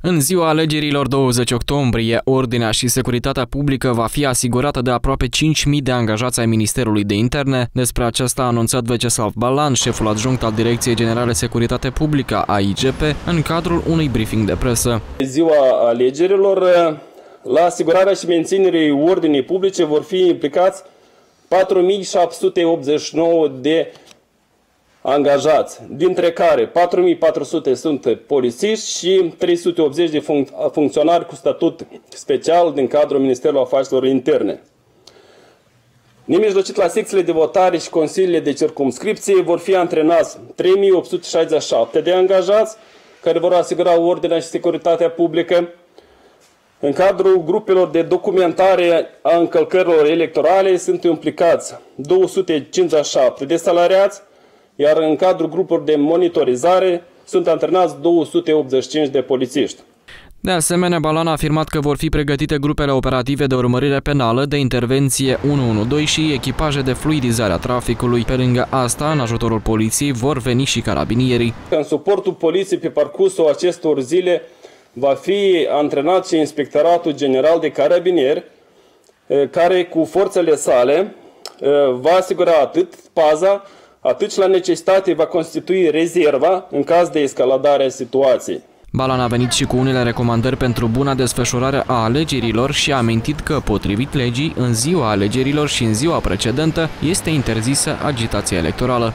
În ziua alegerilor 20 octombrie, ordinea și securitatea publică va fi asigurată de aproape 5.000 de angajați ai Ministerului de Interne. Despre aceasta a anunțat Veceslav Balan, șeful adjunct al Direcției Generale Securitate Publică a IGP, în cadrul unui briefing de presă. Ziua alegerilor, la asigurarea și menținerii ordinii publice vor fi implicați 4789 de angajați, dintre care 4400 sunt polițiști și 380 de func- funcționari cu statut special din cadrul Ministerului Afacerilor Interne. Nemijlocit la secțiile de votare și consiliile de circumscripție vor fi antrenați 3867 de angajați care vor asigura ordinea și securitatea publică. În cadrul grupelor de documentare a încălcărilor electorale sunt implicați 257 de salariați, iar în cadrul grupurilor de monitorizare sunt antrenați 285 de polițiști. De asemenea, Balan a afirmat că vor fi pregătite grupele operative de urmărire penală, de intervenție 112 și echipaje de fluidizare a traficului. Pe lângă asta, în ajutorul poliției vor veni și carabinierii. În suportul poliției pe parcursul acestor zile va fi antrenat și Inspectoratul General de Carabinieri, eh, care cu forțele sale eh, va asigura atât paza, atât și la necesitate va constitui rezerva în caz de escaladare a situației. Balan a venit și cu unele recomandări pentru buna desfășurare a alegerilor și a amintit că, potrivit legii, în ziua alegerilor și în ziua precedentă este interzisă agitația electorală.